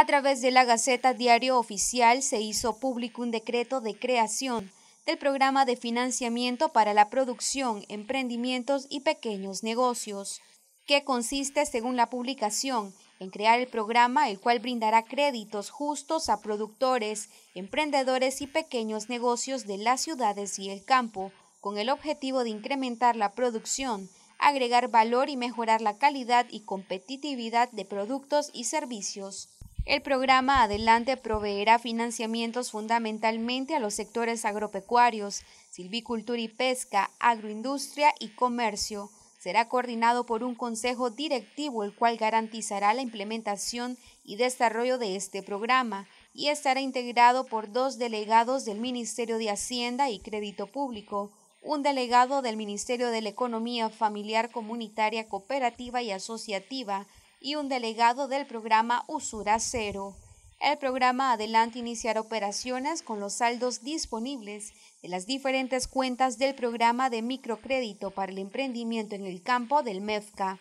A través de la Gaceta Diario Oficial se hizo público un decreto de creación del programa de financiamiento para la producción, emprendimientos y pequeños negocios, que consiste, según la publicación, en crear el programa el cual brindará créditos justos a productores, emprendedores y pequeños negocios de las ciudades y el campo, con el objetivo de incrementar la producción, agregar valor y mejorar la calidad y competitividad de productos y servicios. El programa Adelante proveerá financiamientos fundamentalmente a los sectores agropecuarios, silvicultura y pesca, agroindustria y comercio. Será coordinado por un consejo directivo el cual garantizará la implementación y desarrollo de este programa y estará integrado por dos delegados del Ministerio de Hacienda y Crédito Público, un delegado del Ministerio de la Economía Familiar Comunitaria Cooperativa y Asociativa, y un delegado del programa Usura Cero. El programa Adelante iniciará operaciones con los saldos disponibles de las diferentes cuentas del programa de microcrédito para el emprendimiento en el campo del MEFCA.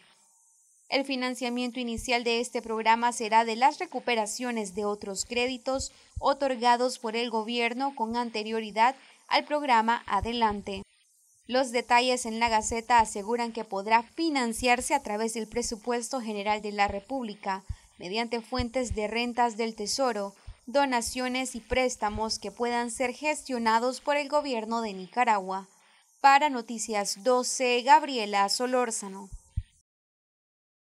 El financiamiento inicial de este programa será de las recuperaciones de otros créditos otorgados por el gobierno con anterioridad al programa Adelante. Los detalles en la Gaceta aseguran que podrá financiarse a través del presupuesto general de la República, mediante fuentes de rentas del Tesoro, donaciones y préstamos que puedan ser gestionados por el gobierno de Nicaragua. Para Noticias 12, Gabriela Solórzano.